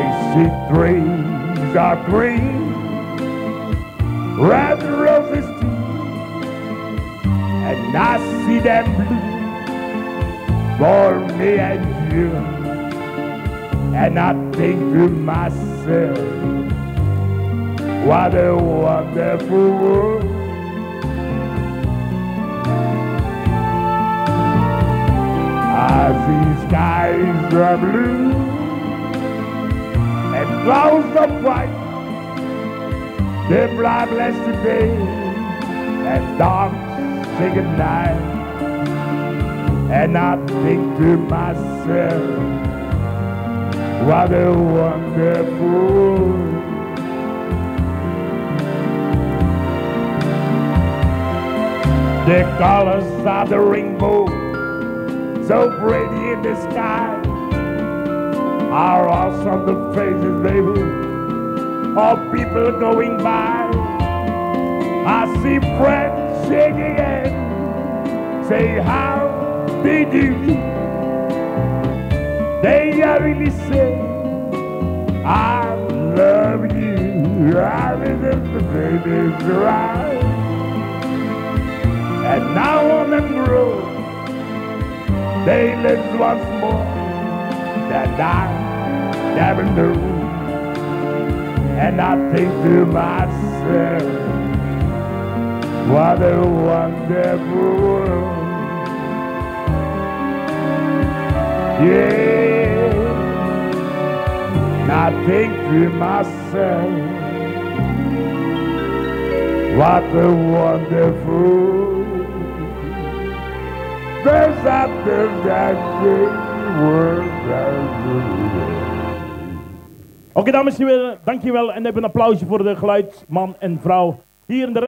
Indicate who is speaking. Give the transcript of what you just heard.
Speaker 1: I see trees are green, red roses too, and I see them blue for me and you. And I think to myself, what a wonderful world. I see skies are blue and clouds are white. The blood blessed day and dark say night. And I think to myself, what a wonderful. The colors of the rainbow, so pretty in the sky, are also on the faces, baby, of people going by. I see friends shaking hands, say how did you? They are really say, I love you. I remember baby's right. And now on them road, they live once more that I knew. And I think to myself, what a wonderful world. Yeah, and I think to myself, what a wonderful There's that there's that great world
Speaker 2: Oké dames en heren, dankjewel en even een applausje voor de geluidsman en vrouw hier in de